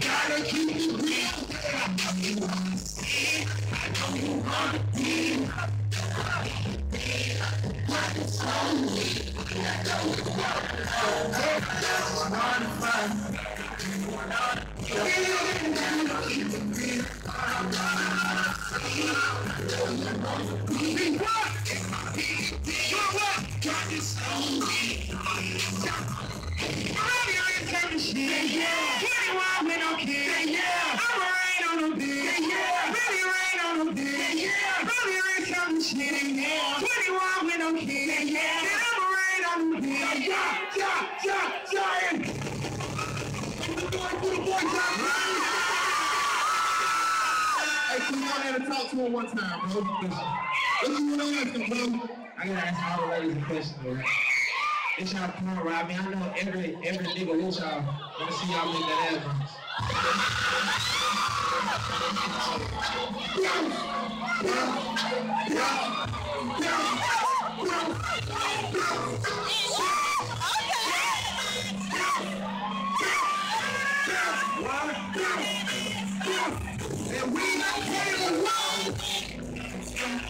Gotta keep it real. I know you wanna see. Be what? To talk to him one time, bro. What you want to ask him, bro? I gotta ask all the ladies a question, bro. It's y'all porn, right? I mean, I know every every nigga with y'all wanna see y'all make that ass bounce. And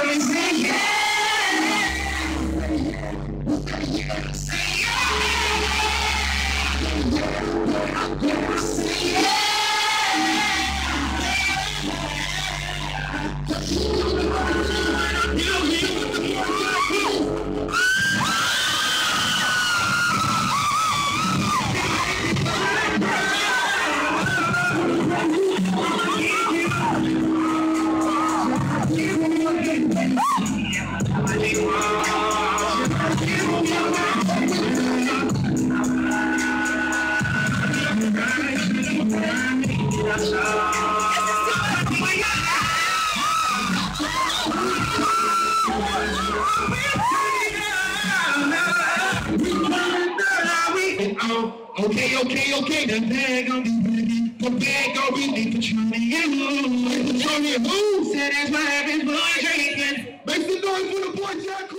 Oh, okay, okay, okay. The bag gon' be ready. The bag for Johnny and Lou. Johnny and Lou said that's what happens when Make some noise for the boy, Jack.